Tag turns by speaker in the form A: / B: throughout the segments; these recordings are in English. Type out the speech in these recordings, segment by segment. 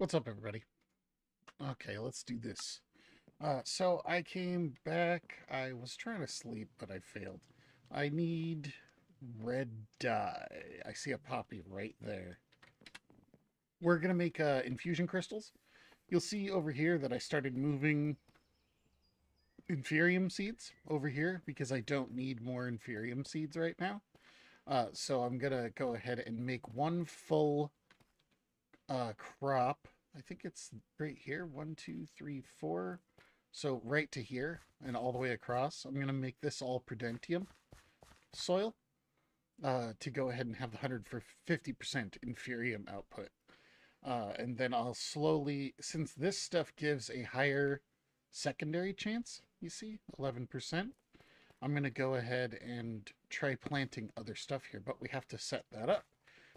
A: What's up, everybody? Okay, let's do this. Uh, so I came back. I was trying to sleep, but I failed. I need red dye. I see a poppy right there. We're gonna make uh, infusion crystals. You'll see over here that I started moving inferium seeds over here because I don't need more inferium seeds right now. Uh, so I'm gonna go ahead and make one full uh, crop. I think it's right here. One, two, three, four. So right to here and all the way across. I'm gonna make this all prudentium soil uh, to go ahead and have the 100 for 50% inferium output. Uh, and then I'll slowly, since this stuff gives a higher secondary chance, you see, 11%, I'm going to go ahead and try planting other stuff here, but we have to set that up.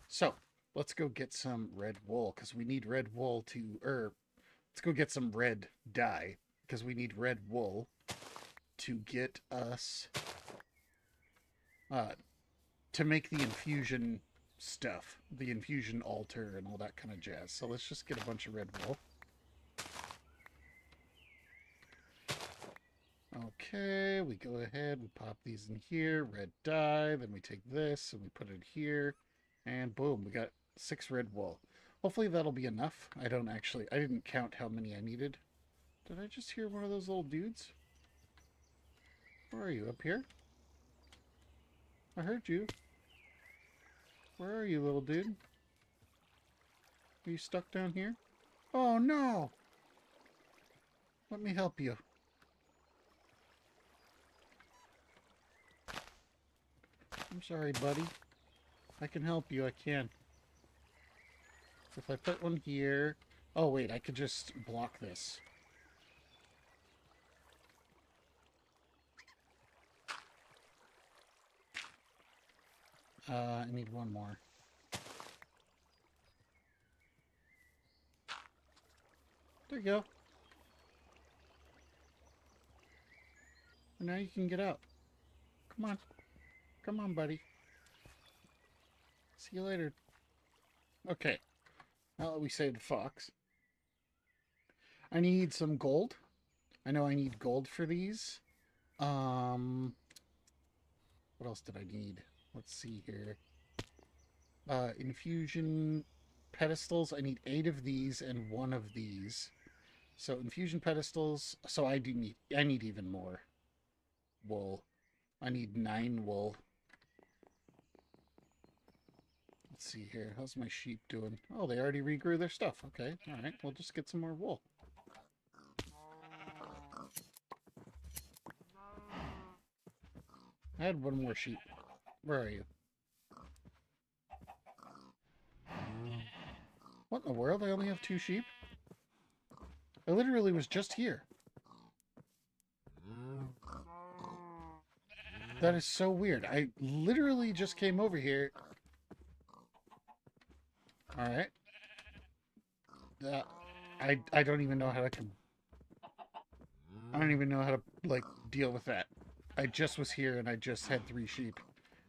A: So let's go get some red wool because we need red wool to, er, let's go get some red dye because we need red wool to get us, uh, to make the infusion stuff, the infusion altar and all that kind of jazz. So let's just get a bunch of red wool. Okay, we go ahead, we pop these in here, red dye, then we take this and we put it here, and boom, we got six red wool. Hopefully that'll be enough. I don't actually, I didn't count how many I needed. Did I just hear one of those little dudes? Where are you, up here? I heard you. Where are you, little dude? Are you stuck down here? Oh, no! Let me help you. I'm sorry, buddy. I can help you, I can. If I put one here... Oh, wait, I could just block this. Uh, I need one more. There you go. And now you can get out. Come on. Come on, buddy. See you later. Okay. Now that we saved Fox. I need some gold. I know I need gold for these. Um, what else did I need? Let's see here. Uh, infusion pedestals. I need eight of these and one of these. So infusion pedestals. So I do need. I need even more wool. I need nine wool. Let's see here. How's my sheep doing? Oh, they already regrew their stuff. Okay. All right. We'll just get some more wool. I had one more sheep. Where are you? What in the world? I only have two sheep? I literally was just here. That is so weird. I literally just came over here. Alright. Uh, I, I don't even know how to... Can I don't even know how to, like, deal with that. I just was here and I just had three sheep.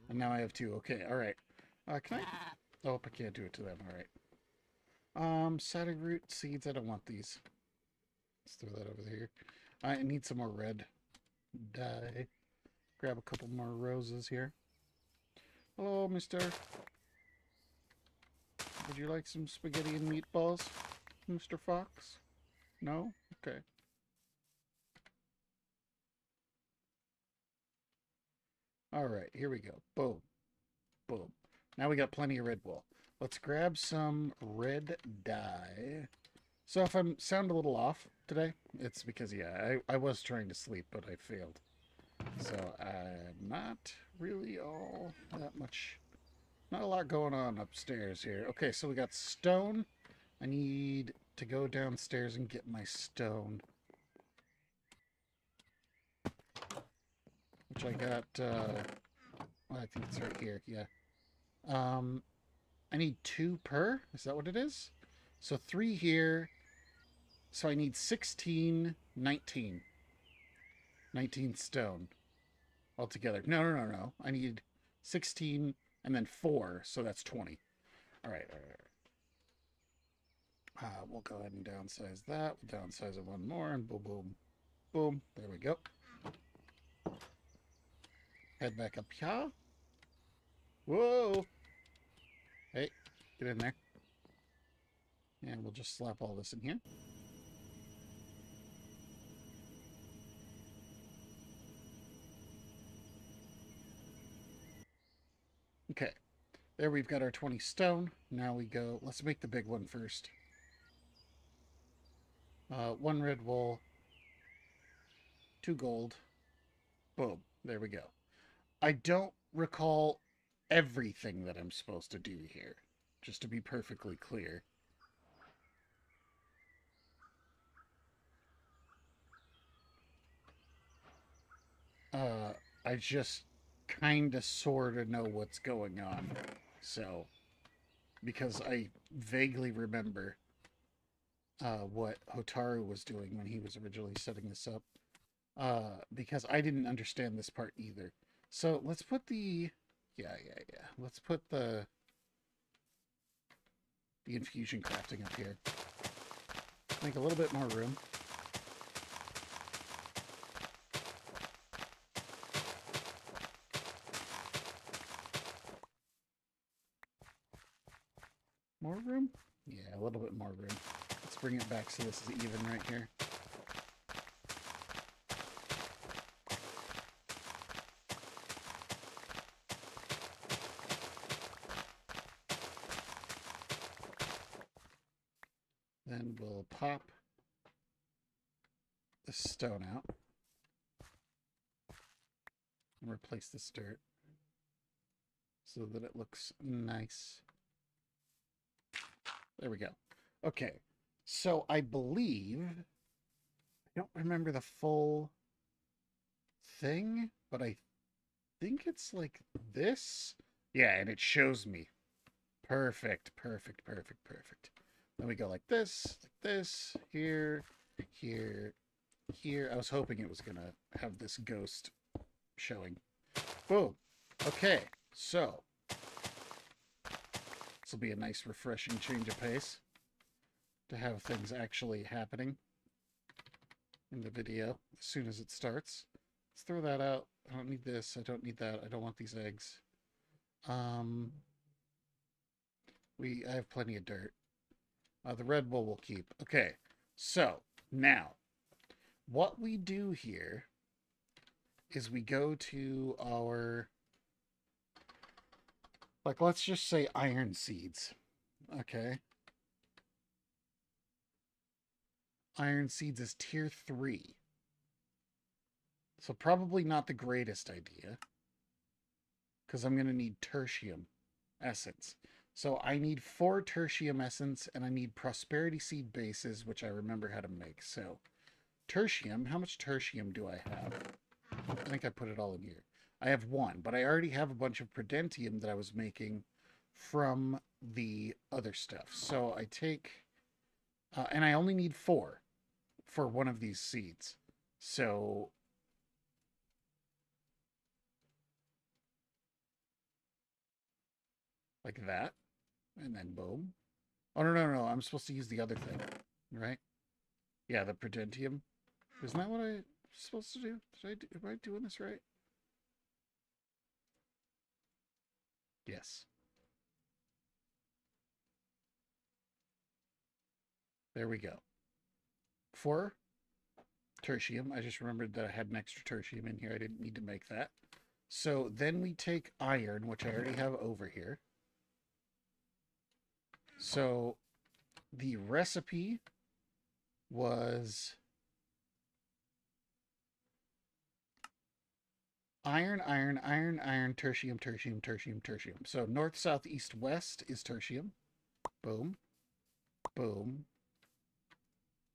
A: And now I have two. Okay, alright. Uh, can I... Oh, I can't do it to them. Alright. Um, saddle root seeds. I don't want these. Let's throw that over here. I need some more red dye. Grab a couple more roses here. Hello, mister. Would you like some spaghetti and meatballs, Mr. Fox? No? Okay. All right, here we go. Boom. Boom. Now we got plenty of red wool. Let's grab some red dye. So if I'm sound a little off today, it's because, yeah, I, I was trying to sleep, but I failed. So I'm not really all that much, not a lot going on upstairs here. Okay, so we got stone. I need to go downstairs and get my stone. which I got, uh, well, I think it's right here, yeah. Um, I need two per, is that what it is? So three here, so I need 16, 19. 19 stone altogether. No, no, no, no. I need 16 and then 4, so that's 20. All right, all right, all right. Uh, we'll go ahead and downsize that. We'll downsize it one more, and boom, boom, boom. There we go. Head back up here. Whoa! Hey, get in there. And we'll just slap all this in here. Okay. There we've got our 20 stone. Now we go, let's make the big one first. Uh, one red wool, two gold. Boom. There we go. I don't recall everything that I'm supposed to do here, just to be perfectly clear. Uh, I just kind of sort of know what's going on. So, because I vaguely remember uh, what Hotaru was doing when he was originally setting this up. Uh, because I didn't understand this part either. So let's put the, yeah, yeah, yeah. Let's put the, the infusion crafting up here. Make a little bit more room. More room? Yeah, a little bit more room. Let's bring it back so this is even right here. Then we'll pop the stone out and replace this dirt so that it looks nice. There we go. Okay, so I believe, I don't remember the full thing, but I think it's like this. Yeah, and it shows me. Perfect, perfect, perfect, perfect. Then we go like this, like this, here, here, here. I was hoping it was going to have this ghost showing. Boom. Okay, so will be a nice refreshing change of pace to have things actually happening in the video as soon as it starts. Let's throw that out. I don't need this. I don't need that. I don't want these eggs. Um, we I have plenty of dirt. Uh, the red wool will keep. Okay, so now what we do here is we go to our like let's just say iron seeds. Okay. Iron seeds is tier 3. So probably not the greatest idea. Because I'm going to need tertium essence. So I need four tertium essence and I need prosperity seed bases, which I remember how to make. So tertium, how much tertium do I have? I think I put it all in here. I have one, but I already have a bunch of Prudentium that I was making from the other stuff. So I take, uh, and I only need four for one of these seeds. So like that, and then boom. Oh, no, no, no, I'm supposed to use the other thing, right? Yeah, the Prudentium. Isn't that what I'm supposed to do? Did I do, am I doing this right? Yes. There we go. For tertium, I just remembered that I had an extra tertium in here. I didn't need to make that. So then we take iron, which I already have over here. So the recipe was iron, iron, iron, iron, tertium, tertium, tertium, tertium. So north, south, east, west is tertium. Boom. Boom.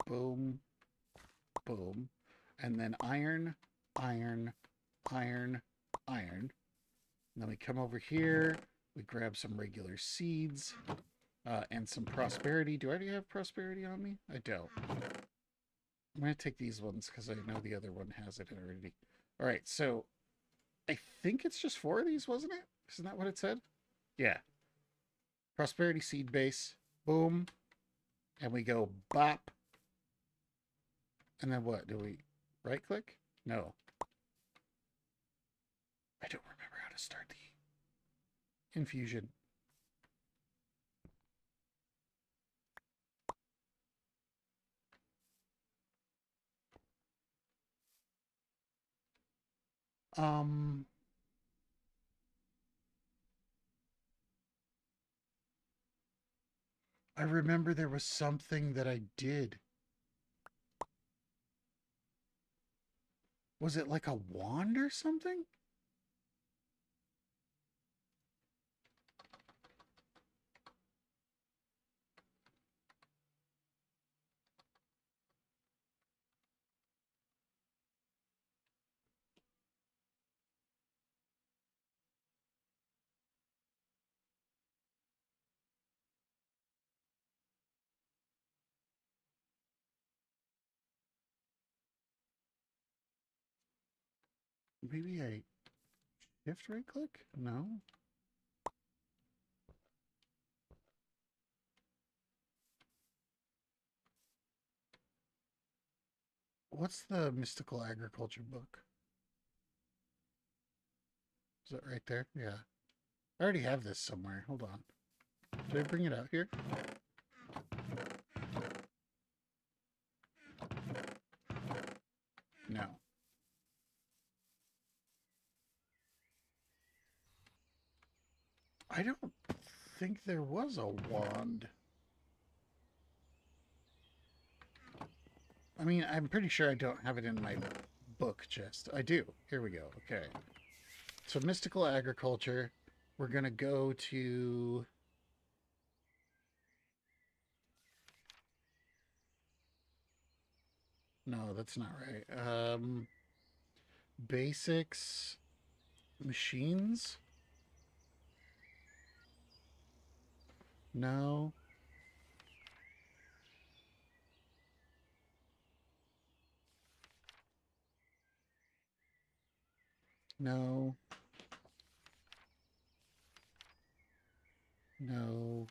A: Boom. Boom. And then iron, iron, iron, iron. Then we come over here. We grab some regular seeds uh, and some prosperity. Do I already have prosperity on me? I don't. I'm going to take these ones because I know the other one has it already. All right, so I think it's just four of these, wasn't it? Isn't that what it said? Yeah. Prosperity seed base. Boom. and we go bop. And then what? Do we right click? No. I don't remember how to start the infusion. Um, I remember there was something that I did. Was it like a wand or something? Maybe I shift right click? No. What's the mystical agriculture book? Is that right there? Yeah. I already have this somewhere. Hold on. Did I bring it out here? No. I don't think there was a wand. I mean, I'm pretty sure I don't have it in my book chest. I do. Here we go. Okay. So mystical agriculture. We're going to go to... No, that's not right. Um, basics, machines. No. No. No.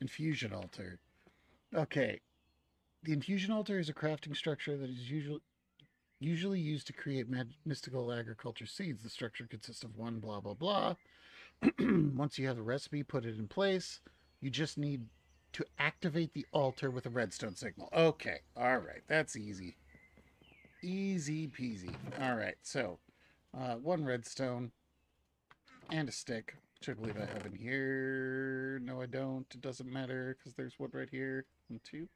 A: Infusion altar. Okay. The infusion altar is a crafting structure that is usually usually used to create mystical agriculture seeds. The structure consists of one blah blah blah. Once you have the recipe, put it in place. You just need to activate the altar with a redstone signal. Okay, all right, that's easy. Easy peasy. All right, so uh, one redstone and a stick, which I believe I have in here. No, I don't. It doesn't matter because there's one right here. And two.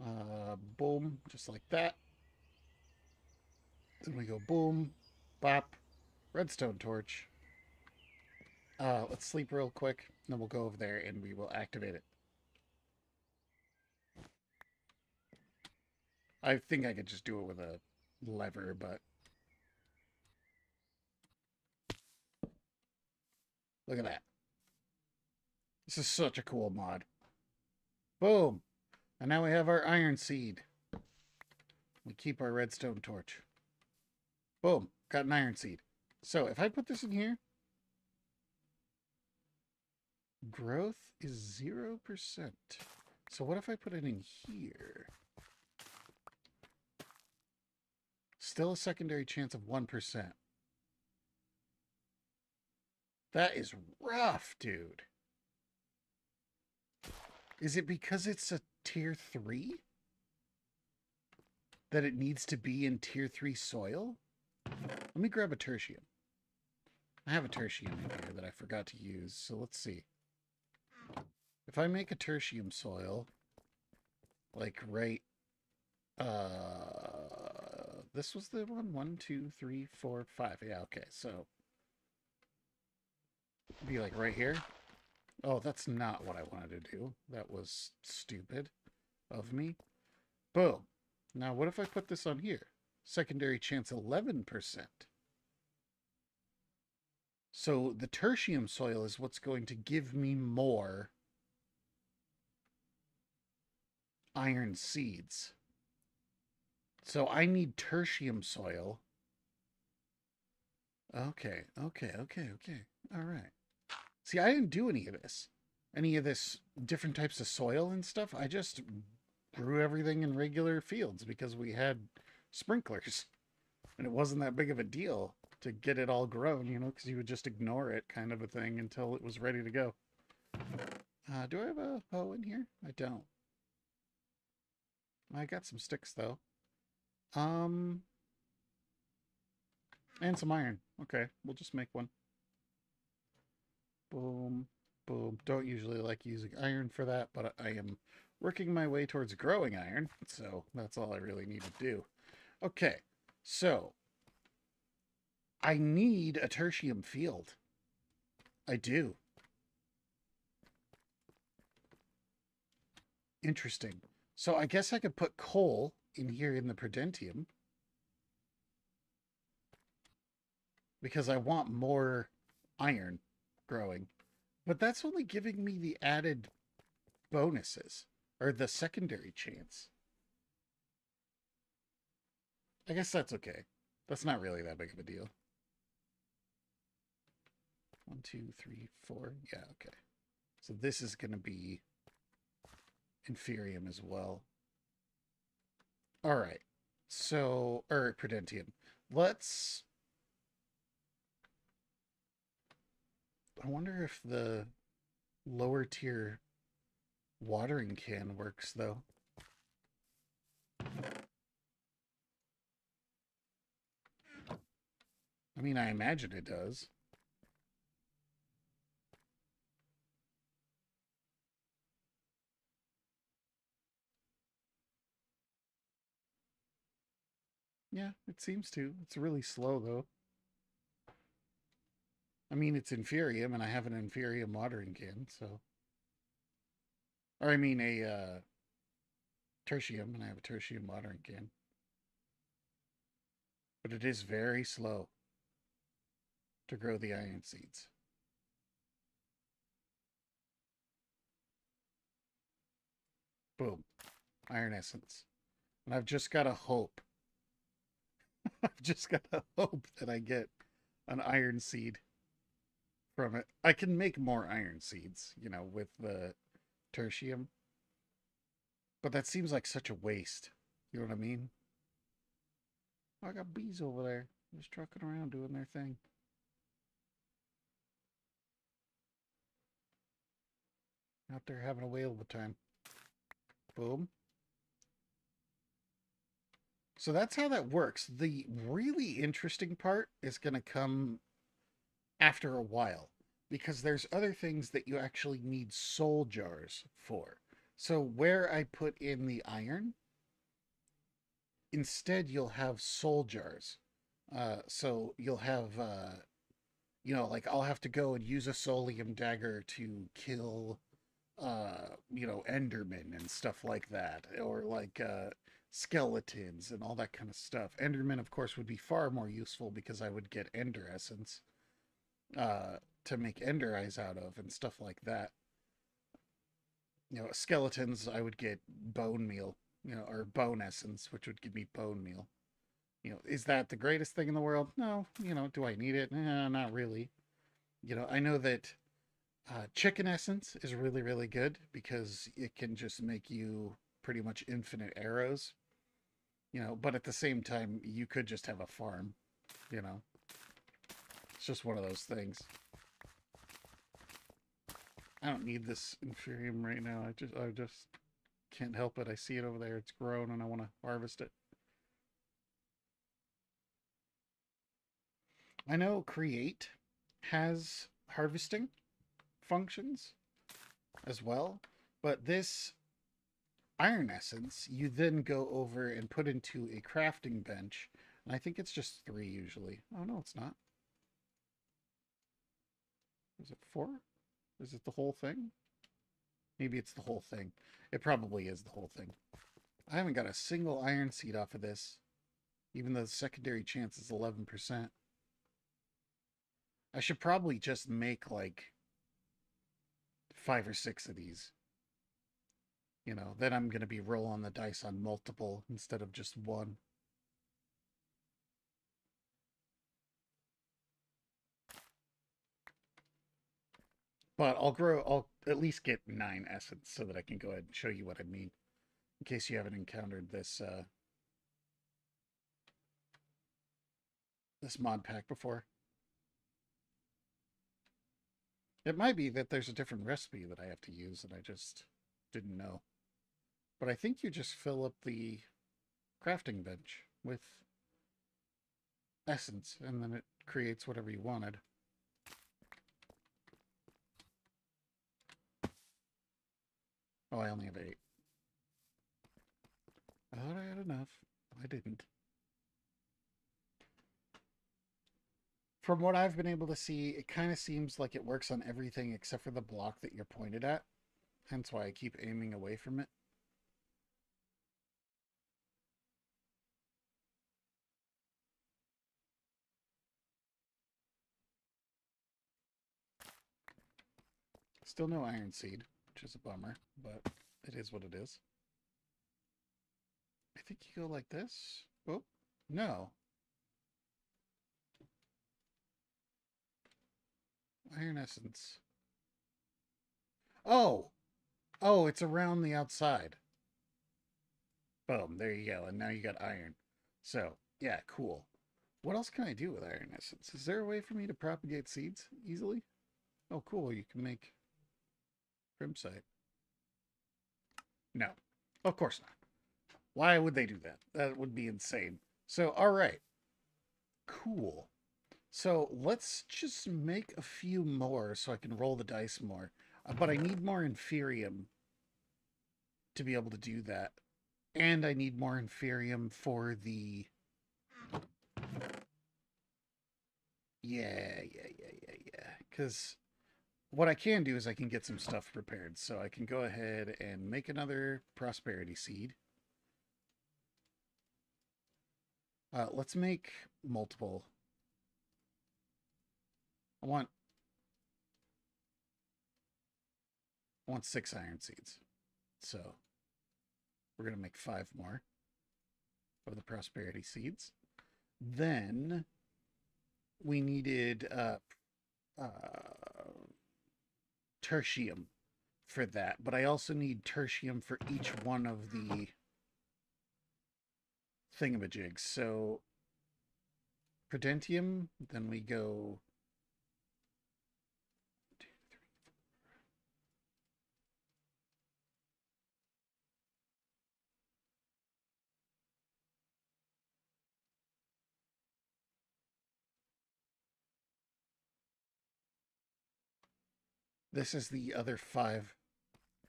A: Uh, boom, just like that. Then we go boom, bop, redstone torch. Uh, let's sleep real quick, and then we'll go over there and we will activate it. I think I could just do it with a lever, but... Look at that. This is such a cool mod. Boom! And now we have our iron seed. We keep our redstone torch. Boom, got an iron seed. So if I put this in here, growth is 0%. So what if I put it in here? Still a secondary chance of 1%. That is rough, dude. Is it because it's a tier 3? That it needs to be in tier 3 soil? Let me grab a tertium. I have a tertium in here that I forgot to use, so let's see. If I make a tertium soil, like right, uh, this was the one, one, two, three, four, five. Yeah, okay, so be like right here. Oh, that's not what I wanted to do. That was stupid of me. Boom. Now, what if I put this on here? Secondary chance 11%. So the tertium soil is what's going to give me more iron seeds. So I need tertium soil. Okay, okay, okay, okay. All right. See, I didn't do any of this. Any of this different types of soil and stuff. I just grew everything in regular fields because we had sprinklers. And it wasn't that big of a deal to get it all grown, you know, because you would just ignore it kind of a thing until it was ready to go. Uh, do I have a hoe in here? I don't. I got some sticks, though. Um, and some iron. Okay, we'll just make one. Boom, boom. Don't usually like using iron for that, but I am working my way towards growing iron, so that's all I really need to do. Okay, so I need a tertium field. I do. Interesting. So I guess I could put coal in here in the Prudentium. Because I want more iron growing. But that's only giving me the added bonuses. Or the secondary chance. I guess that's okay. That's not really that big of a deal. One, two, three, four. Yeah, okay. So this is going to be Inferium as well. All right. So, or Prudentium. Let's. I wonder if the lower tier watering can works, though. I mean, I imagine it does. Yeah, it seems to. It's really slow, though. I mean, it's Inferium, and I have an Inferium watering can, so... Or, I mean, a, uh... Tertium, and I have a Tertium watering can. But it is very slow to grow the iron seeds. Boom. Iron essence. And I've just got to hope I've just got to hope that I get an iron seed from it. I can make more iron seeds, you know, with the tertium. But that seems like such a waste. You know what I mean? Oh, I got bees over there just trucking around doing their thing. Out there having a whale of a time. Boom. So that's how that works. The really interesting part is going to come after a while because there's other things that you actually need soul jars for. So where I put in the iron, instead you'll have soul jars. Uh, so you'll have, uh, you know, like I'll have to go and use a soulium dagger to kill, uh, you know, Enderman and stuff like that, or like, uh, skeletons and all that kind of stuff. Enderman, of course, would be far more useful because I would get Ender Essence uh, to make Ender Eyes out of and stuff like that. You know, skeletons, I would get Bone Meal, you know, or Bone Essence, which would give me Bone Meal. You know, is that the greatest thing in the world? No. You know, do I need it? Eh, not really. You know, I know that uh, Chicken Essence is really, really good because it can just make you pretty much infinite arrows you know, but at the same time, you could just have a farm, you know. It's just one of those things. I don't need this inferium right now. I just I just can't help it. I see it over there. It's grown and I want to harvest it. I know create has harvesting functions as well, but this iron essence, you then go over and put into a crafting bench. And I think it's just three usually. Oh, no, it's not. Is it four? Is it the whole thing? Maybe it's the whole thing. It probably is the whole thing. I haven't got a single iron seed off of this, even though the secondary chance is 11%. I should probably just make like five or six of these you know, then I'm going to be rolling the dice on multiple instead of just one. But I'll grow, I'll at least get nine essence so that I can go ahead and show you what I mean. In case you haven't encountered this, uh, this mod pack before. It might be that there's a different recipe that I have to use and I just didn't know. But I think you just fill up the crafting bench with essence and then it creates whatever you wanted. Oh, I only have eight. I thought I had enough. I didn't. From what I've been able to see, it kind of seems like it works on everything except for the block that you're pointed at. Hence why I keep aiming away from it. Still no iron seed, which is a bummer, but it is what it is. I think you go like this. Oh, no. Iron essence. Oh! Oh, it's around the outside. Boom, there you go. And now you got iron. So, yeah, cool. What else can I do with iron essence? Is there a way for me to propagate seeds easily? Oh, cool. You can make Crimsite. No, of course not. Why would they do that? That would be insane. So, all right. Cool. So let's just make a few more so I can roll the dice more. Uh, but I need more Inferium to be able to do that. And I need more Inferium for the... Yeah, yeah, yeah, yeah, yeah. Because what I can do is I can get some stuff prepared. So I can go ahead and make another Prosperity Seed. Uh, let's make multiple I want I want six iron seeds. So we're going to make five more of the prosperity seeds. Then we needed uh, uh, tertium for that, but I also need tertium for each one of the thingamajigs. So prudentium, then we go This is the other five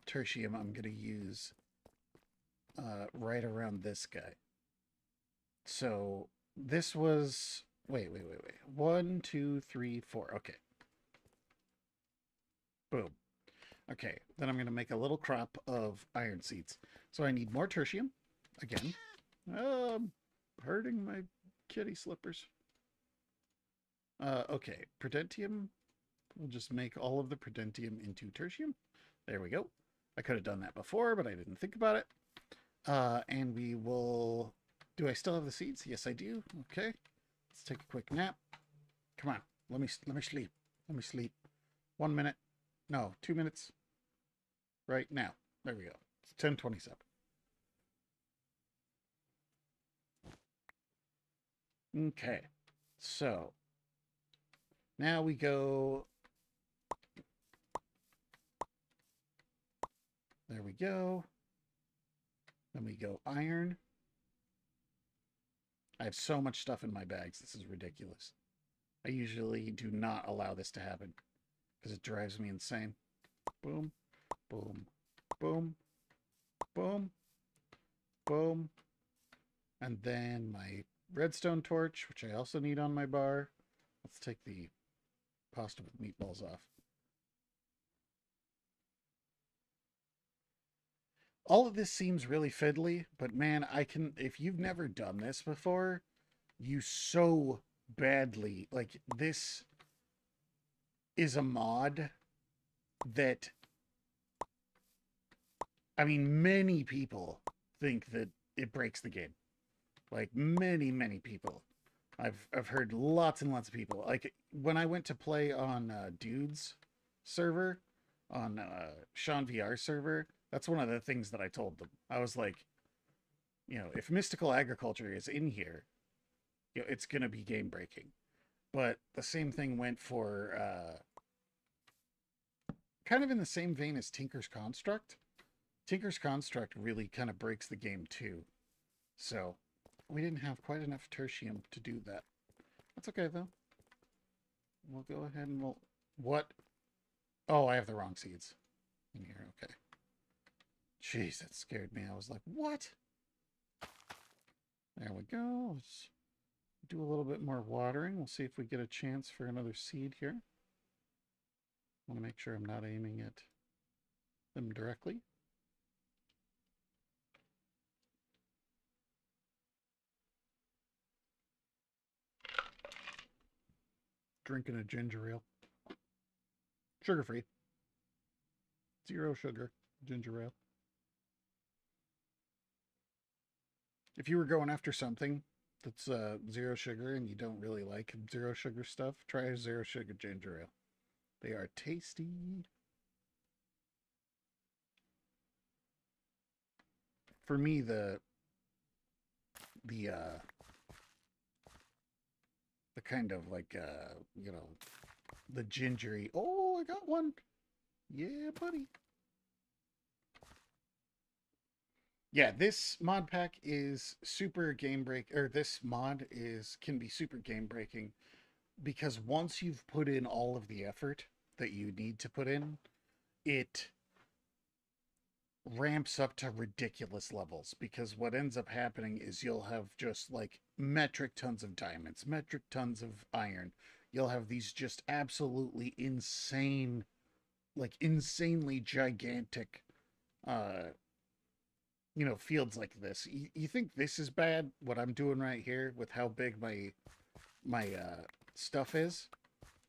A: tertium I'm going to use uh, right around this guy. So this was... Wait, wait, wait, wait. One, two, three, four. Okay. Boom. Okay, then I'm going to make a little crop of iron seeds. So I need more tertium. Again. Um, hurting my kitty slippers. Uh, okay, prudentium We'll just make all of the prudentium into tertium. There we go. I could have done that before, but I didn't think about it. Uh, and we will... Do I still have the seeds? Yes, I do. Okay. Let's take a quick nap. Come on. Let me, let me sleep. Let me sleep. One minute. No, two minutes. Right now. There we go. It's 1027. Okay. So now we go There we go. Then we go iron. I have so much stuff in my bags. This is ridiculous. I usually do not allow this to happen because it drives me insane. Boom, boom, boom, boom, boom. And then my redstone torch, which I also need on my bar. Let's take the pasta with meatballs off. All of this seems really fiddly, but man, I can, if you've never done this before, you so badly, like, this is a mod that, I mean, many people think that it breaks the game. Like, many, many people. I've, I've heard lots and lots of people. Like, when I went to play on uh, Dudes server, on uh, Sean VR server, that's one of the things that I told them. I was like, you know, if mystical agriculture is in here, you know, it's gonna be game breaking. But the same thing went for uh, kind of in the same vein as Tinker's Construct. Tinker's Construct really kind of breaks the game too. So we didn't have quite enough tertium to do that. That's okay though. We'll go ahead and we'll what? Oh, I have the wrong seeds in here. Okay. Jeez, that scared me. I was like, what? There we go. Let's do a little bit more watering. We'll see if we get a chance for another seed here. I want to make sure I'm not aiming at them directly. Drinking a ginger ale. Sugar free. Zero sugar ginger ale. If you were going after something that's uh, zero sugar and you don't really like zero sugar stuff, try zero sugar ginger ale. They are tasty. For me, the the uh the kind of like uh you know the gingery. Oh, I got one. Yeah, buddy. Yeah, this mod pack is super game break or this mod is can be super game breaking because once you've put in all of the effort that you need to put in, it ramps up to ridiculous levels because what ends up happening is you'll have just like metric tons of diamonds, metric tons of iron. You'll have these just absolutely insane like insanely gigantic uh you know fields like this you, you think this is bad what i'm doing right here with how big my my uh stuff is?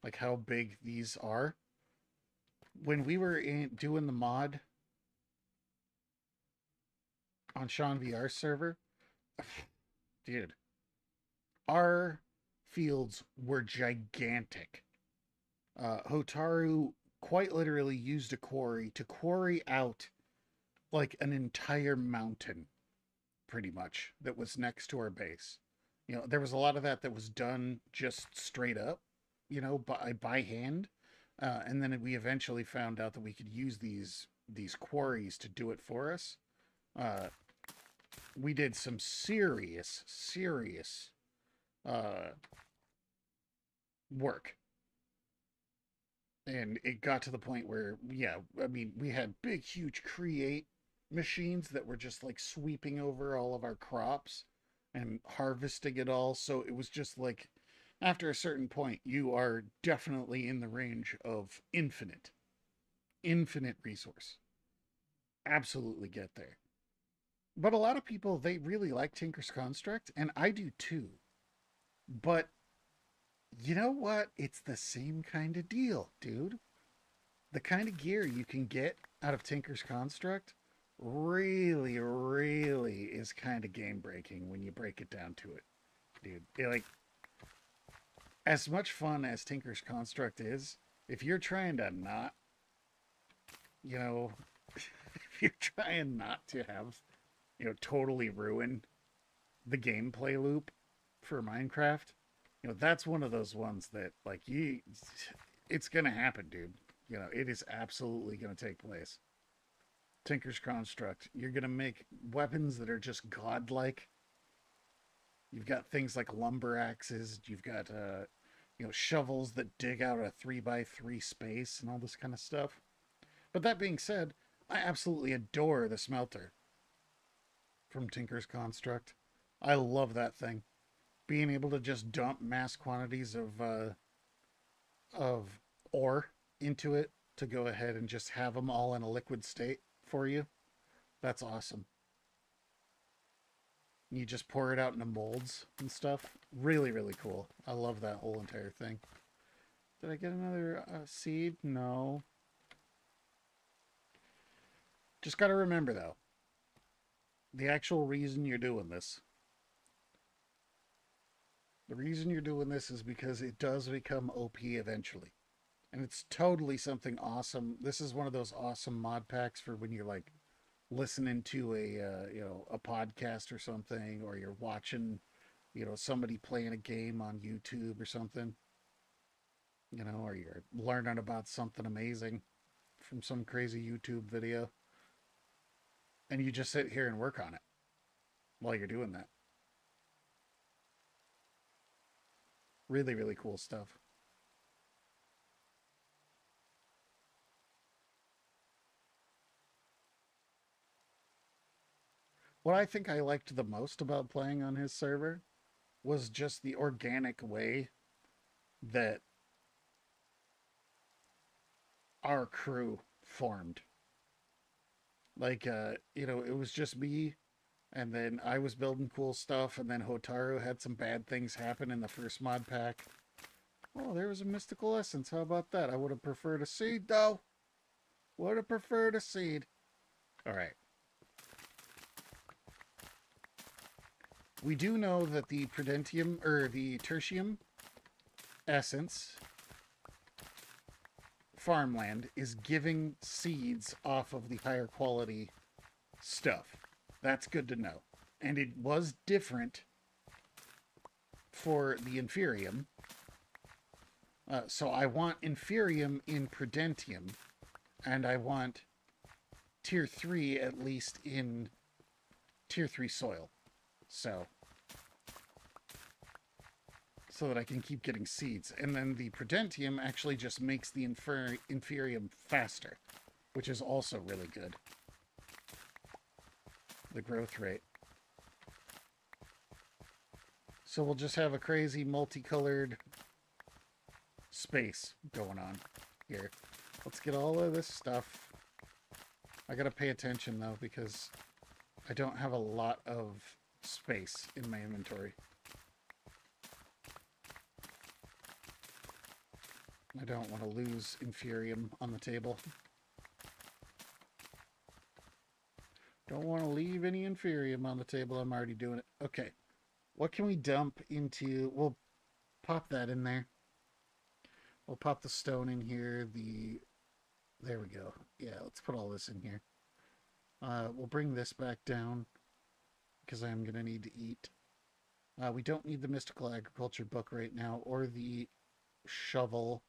A: Like how big these are? When we were in doing the mod on Sean VR server dude our fields were gigantic. Uh hotaru quite literally used a quarry to quarry out like an entire mountain pretty much that was next to our base. You know there was a lot of that that was done just straight up you know by by hand. Uh, and then we eventually found out that we could use these these quarries to do it for us. Uh, we did some serious serious uh, work. And it got to the point where yeah i mean we had big huge create machines that were just like sweeping over all of our crops and harvesting it all. So it was just like after a certain point, you are definitely in the range of infinite, infinite resource. Absolutely get there. But a lot of people, they really like Tinker's Construct, and I do too. But you know what? It's the same kind of deal, dude. The kind of gear you can get out of Tinker's Construct really, really is kind of game breaking when you break it down to it, dude. It, like, as much fun as Tinker's Construct is, if you're trying to not, you know, if you're trying not to have, you know, totally ruin the gameplay loop for Minecraft, you know, that's one of those ones that, like, you, it's gonna happen, dude. You know, it is absolutely gonna take place. Tinker's Construct. You're going to make weapons that are just godlike. You've got things like lumber axes. You've got, uh, you know, shovels that dig out a three by three space and all this kind of stuff. But that being said, I absolutely adore the smelter from Tinker's Construct. I love that thing. Being able to just dump mass quantities of uh, of ore into it to go ahead and just have them all in a liquid state for you. That's awesome. You just pour it out into molds and stuff. Really, really cool. I love that whole entire thing. Did I get another uh, seed? No. Just got to remember, though, the actual reason you're doing this. The reason you're doing this is because it does become OP eventually. And it's totally something awesome. This is one of those awesome mod packs for when you're like listening to a uh, you know a podcast or something, or you're watching you know somebody playing a game on YouTube or something. You know, or you're learning about something amazing from some crazy YouTube video, and you just sit here and work on it while you're doing that. Really, really cool stuff. What I think I liked the most about playing on his server was just the organic way that our crew formed. Like, uh, you know, it was just me, and then I was building cool stuff, and then Hotaru had some bad things happen in the first mod pack. Oh, there was a mystical essence. How about that? I would have preferred a seed, though. Would have preferred a seed. All right. We do know that the Prudentium, or the Tertium essence farmland is giving seeds off of the higher quality stuff. That's good to know. And it was different for the Inferium. Uh, so I want Inferium in Prudentium, and I want Tier 3 at least in Tier 3 soil. So so that I can keep getting seeds. And then the Prudentium actually just makes the Infer Inferium faster, which is also really good. The growth rate. So we'll just have a crazy multicolored space going on here. Let's get all of this stuff. I gotta pay attention though because I don't have a lot of space in my inventory. I don't want to lose Inferium on the table. Don't want to leave any Inferium on the table. I'm already doing it. Okay. What can we dump into... We'll pop that in there. We'll pop the stone in here. The... There we go. Yeah, let's put all this in here. Uh, we'll bring this back down because I am going to need to eat. Uh, we don't need the Mystical Agriculture book right now or the shovel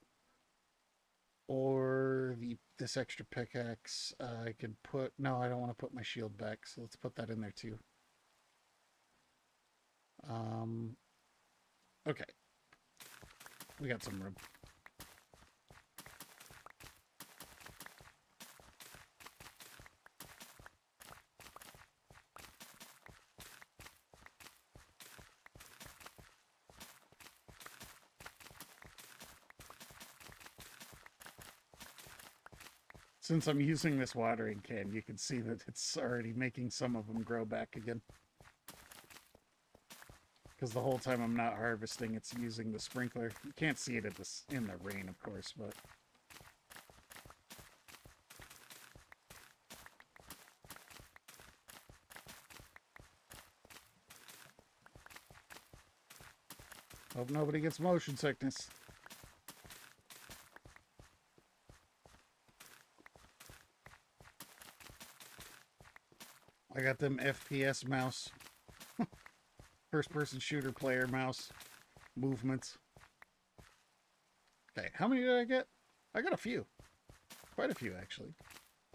A: or the this extra pickaxe. Uh, I can put no I don't want to put my shield back so let's put that in there too. Um okay. We got some room Since I'm using this watering can, you can see that it's already making some of them grow back again. Because the whole time I'm not harvesting, it's using the sprinkler. You can't see it in the rain, of course, but... Hope nobody gets motion sickness. I got them FPS mouse. First person shooter player mouse movements. Okay, how many did I get? I got a few. Quite a few, actually.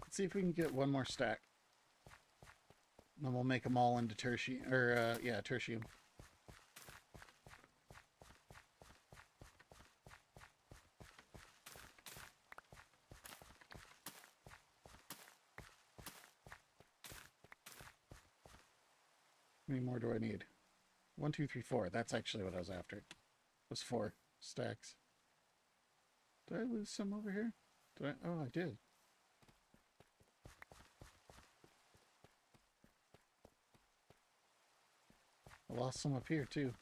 A: Let's see if we can get one more stack. Then we'll make them all into tertium, or, uh, yeah, tertium. Many more do I need? One, two, three, four. That's actually what I was after. It was four stacks. Did I lose some over here? Did I? Oh, I did. I lost some up here, too.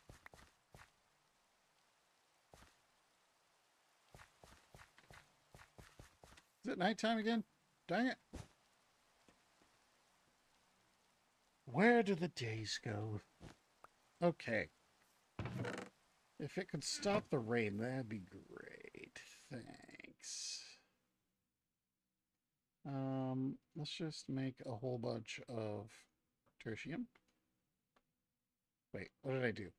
A: Is it nighttime again? Dang it. Where do the days go? Okay. If it could stop the rain, that'd be great. Thanks. Um, let's just make a whole bunch of tertium. Wait, what did I do?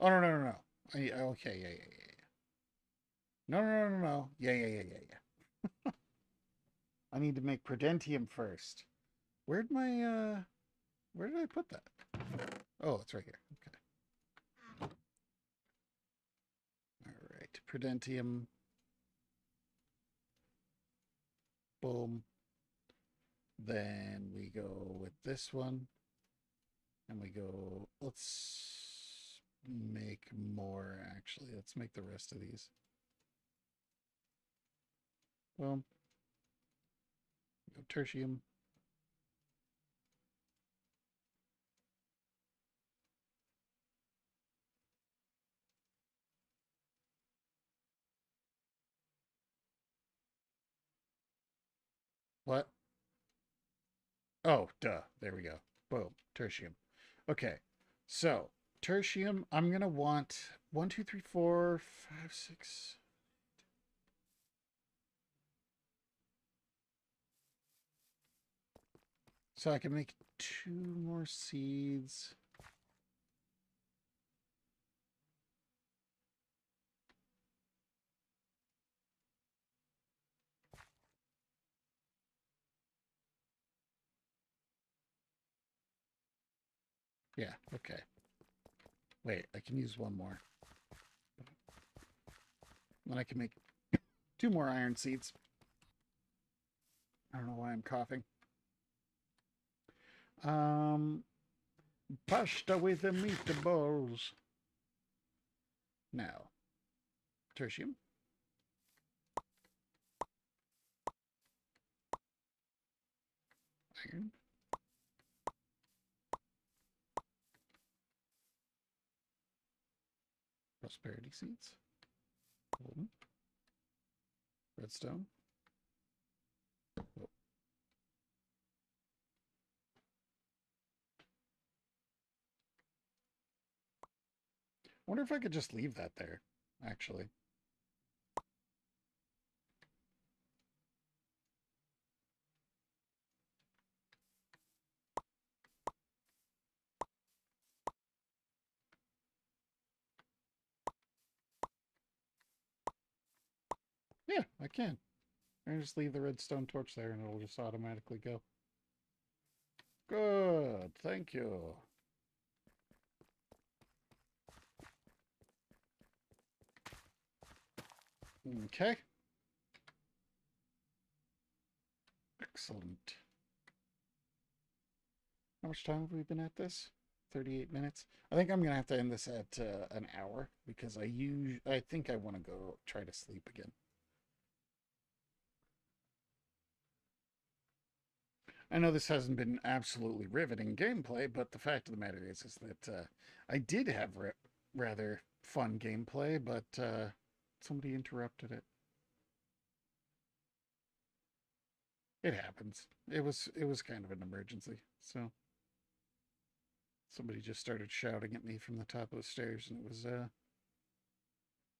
A: Oh, no, no, no, no. I, okay, yeah, yeah, yeah, yeah. No, no, no, no, no. Yeah, yeah, yeah, yeah, yeah. I need to make prudentium first. Where'd my, uh, where did I put that? Oh, it's right here. Okay. All right, prudentium. Boom. Then we go with this one. And we go, let's make more actually. Let's make the rest of these. Boom. Go tertium. What? Oh, duh. There we go. Boom. Tertium. Okay. So, tertium, I'm going to want one, two, three, four, five, six. So I can make two more seeds. Yeah, okay. Wait, I can use one more. Then I can make two more iron seeds. I don't know why I'm coughing. Um, pasta with the meatballs. Now, tertium. Iron. Prosperity seeds. Golden. Redstone. Oh. wonder if I could just leave that there, actually. Yeah, I can. I just leave the redstone torch there and it'll just automatically go. Good, thank you. Okay. Excellent. How much time have we been at this? 38 minutes. I think I'm going to have to end this at uh, an hour because I use I think I want to go try to sleep again. I know this hasn't been absolutely riveting gameplay, but the fact of the matter is, is that uh, I did have rather fun gameplay, but uh, somebody interrupted it. It happens. It was it was kind of an emergency, so somebody just started shouting at me from the top of the stairs, and it was uh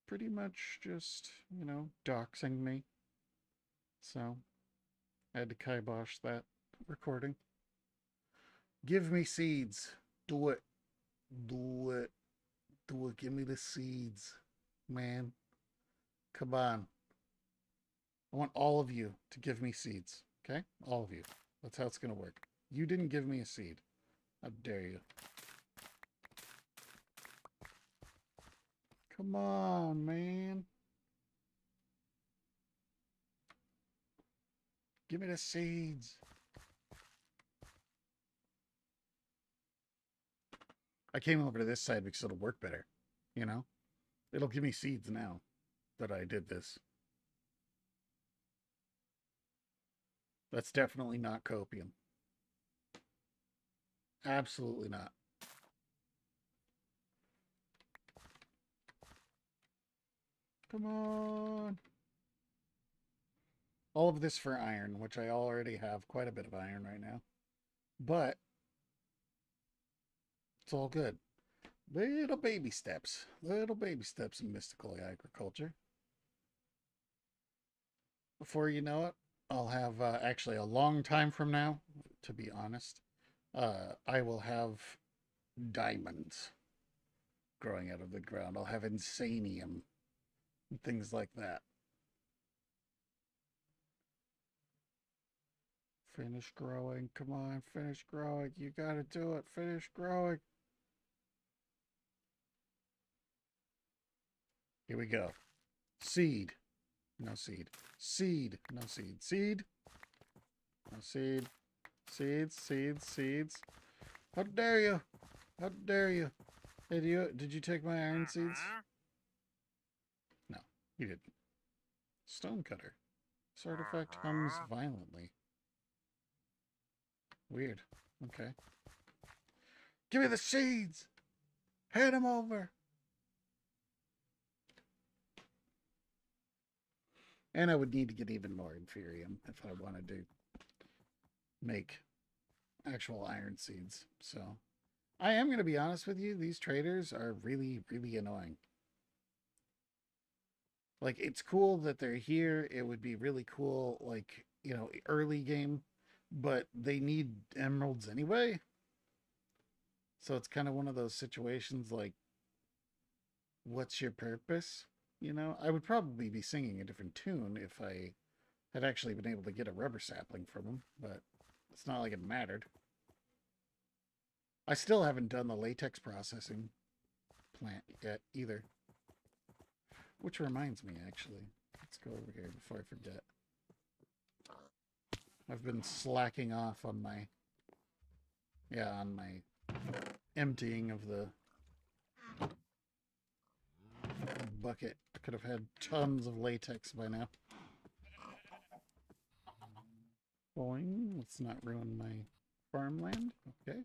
A: pretty much just you know doxing me. So I had to kibosh that recording. Give me seeds. Do it. Do it. Do it. Give me the seeds, man. Come on. I want all of you to give me seeds. Okay? All of you. That's how it's going to work. You didn't give me a seed. How dare you? Come on, man. Give me the seeds. I came over to this side because it'll work better. You know? It'll give me seeds now that I did this. That's definitely not copium. Absolutely not. Come on. All of this for iron, which I already have quite a bit of iron right now. But it's all good. Little baby steps. Little baby steps in mystical agriculture. Before you know it, I'll have uh, actually a long time from now, to be honest, uh, I will have diamonds growing out of the ground. I'll have insanium, and things like that. Finish growing. Come on, finish growing. You gotta do it. Finish growing. Here we go. Seed. No seed. Seed. No seed. Seed. No seed. Seeds. Seeds. Seeds. How dare you? How dare you? Hey, do you, did you take my iron seeds? Mm-hmm. No, you didn't. Stonecutter. This artifact mm-hmm. hums violently. Weird. Okay. Give me the seeds! Hand them over! And I would need to get even more Inferium if I wanted to make actual iron seeds. So I am going to be honest with you. These traders are really, really annoying. Like, it's cool that they're here. It would be really cool, like, you know, early game, but they need emeralds anyway. So it's kind of one of those situations like, what's your purpose? You know, I would probably be singing a different tune if I had actually been able to get a rubber sapling from them, but it's not like it mattered. I still haven't done the latex processing plant yet either. Which reminds me, actually. Let's go over here before I forget. I've been slacking off on my... Yeah, on my emptying of the bucket. Could have had tons of latex by now. Boing. Let's not ruin my farmland. Okay.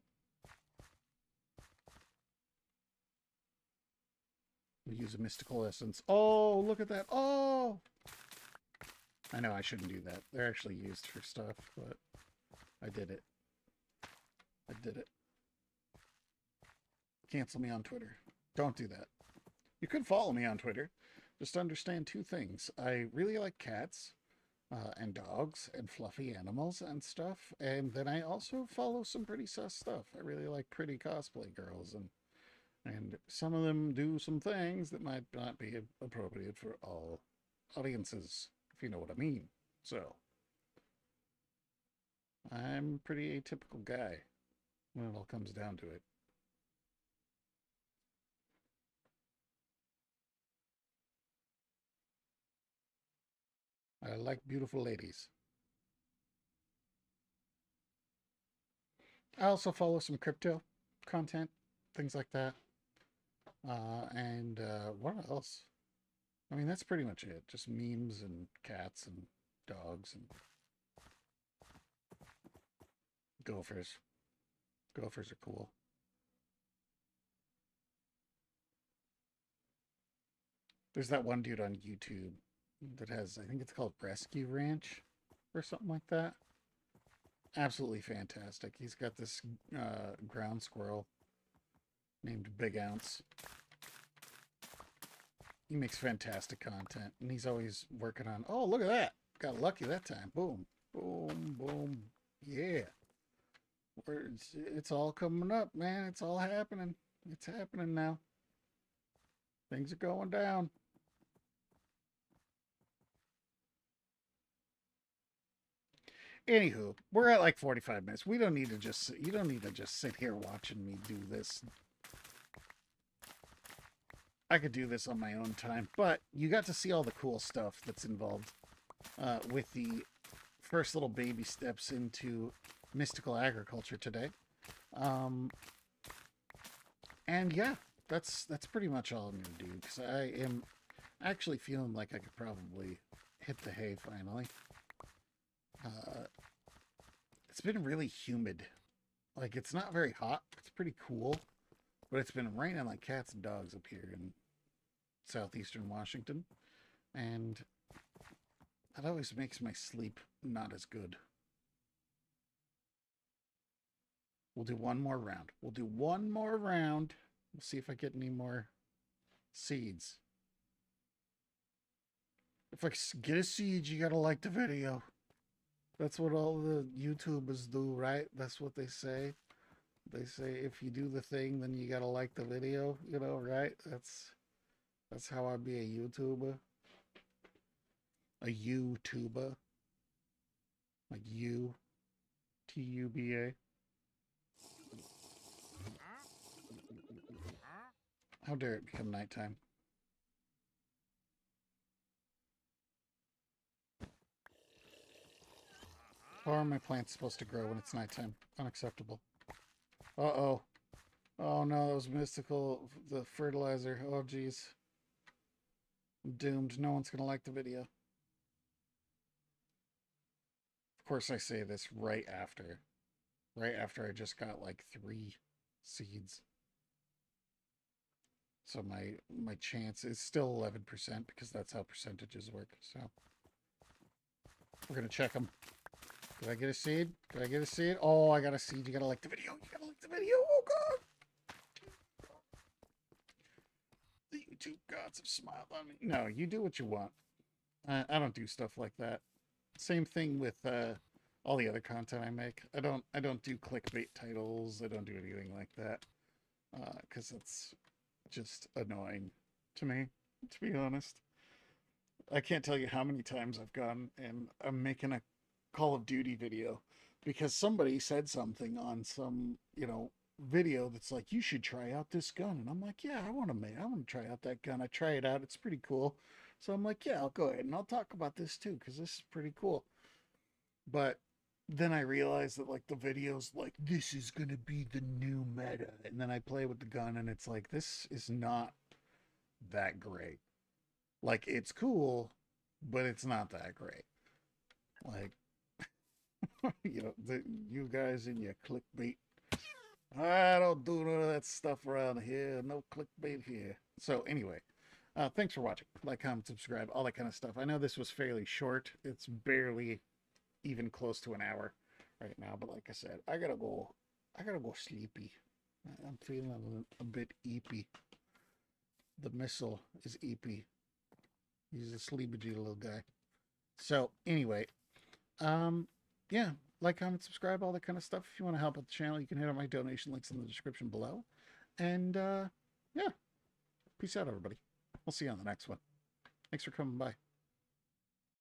A: We use a mystical essence. Oh, look at that. Oh! I know I shouldn't do that. They're actually used for stuff, but I did it. I did it. Cancel me on Twitter. Don't do that. You could follow me on Twitter. Just understand two things. I really like cats uh, and dogs and fluffy animals and stuff. And then I also follow some pretty sus stuff. I really like pretty cosplay girls and and some of them do some things that might not be appropriate for all audiences, if you know what I mean. So, I'm pretty atypical guy when it all comes down to it. I like beautiful ladies. I also follow some crypto content, things like that. Uh, and uh, what else? I mean, that's pretty much it. Just memes and cats and dogs and gophers. Gophers are cool. There's that one dude on YouTube that has, I think it's called Rescue Ranch or something like that. Absolutely fantastic. He's got this uh, ground squirrel named Big Ounce. He makes fantastic content, and he's always working on. Oh, look at that! Got lucky that time. Boom, boom, boom. Yeah, it's, it's all coming up, man. It's all happening. It's happening now. Things are going down. Anywho, we're at like 45 minutes. We don't need to just you don't need to just sit here watching me do this I could do this on my own time, but you got to see all the cool stuff that's involved uh, with the first little baby steps into mystical agriculture today. Um, and yeah, that's that's pretty much all I'm to do because I am actually feeling like I could probably hit the hay finally. Uh, it's been really humid. Like, it's not very hot. It's pretty cool. But it's been raining like cats and dogs up here in southeastern Washington. And that always makes my sleep not as good. We'll do one more round. We'll do one more round. We'll see if I get any more seeds. If I get a seed, you gotta like the video. That's what all the YouTubers do, right? That's what they say. They say if you do the thing, then you gotta like the video, you know, right? That's that's how I be a YouTuber. A YouTuber. Like you. T U B A. How dare it become nighttime? How are my plants supposed to grow when it's nighttime? Unacceptable. Uh-oh. Oh no, that was mystical. The fertilizer. Oh jeez. Doomed. No one's gonna like the video. Of course I say this right after. Right after I just got like three seeds. So my my chance is still 11% because that's how percentages work. So we're gonna check them. Did I get a seed? Did I get a seed? Oh, I got a seed. You gotta like the video. You gotta like the video. Oh god. The YouTube gods have smiled on me. No, you do what you want. I, I don't do stuff like that. Same thing with uh, all the other content I make. I don't I don't do clickbait titles. I don't do anything like that. Because uh, it's just annoying to me, to be honest. I can't tell you how many times I've gone and I'm making a Call of Duty video because somebody said something on some, you know, video that's like, you should try out this gun. And I'm like, yeah, I want to make, I want to try out that gun. I try it out. It's pretty cool. So I'm like, yeah, I'll go ahead and I'll talk about this too because this is pretty cool. But then I realized that like the video's like, this is going to be the new meta. And then I play with the gun and it's like, this is not that great. Like, it's cool, but it's not that great. Like, you know, the, you guys in your clickbait. I don't do none of that stuff around here. No clickbait here. So anyway, uh, thanks for watching. Like, comment, subscribe, all that kind of stuff. I know this was fairly short. It's barely even close to an hour right now. But like I said, I gotta go. I gotta go sleepy. I'm feeling a, a bit eepy. The missile is eepy. He's a sleepy little guy. So anyway, um, yeah, like, comment, subscribe, all that kind of stuff. If you want to help out the channel, you can hit on my donation links in the description below. And uh, yeah, peace out, everybody. We'll see you on the next one. Thanks for coming by.